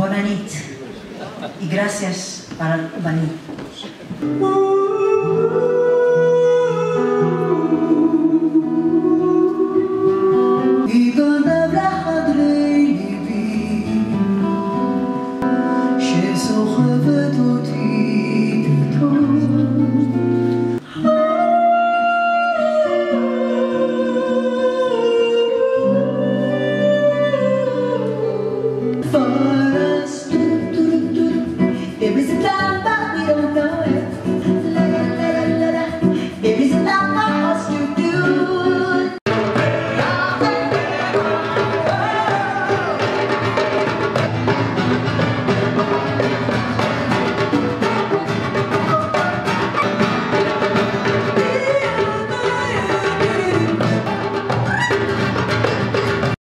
Bonanit y gracias para venir. There is a cloud.